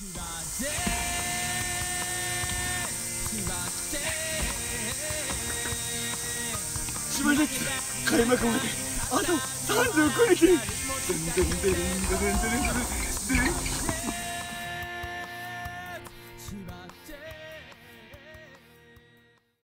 島崎開幕まで。あと35日全然全然全然全然全然。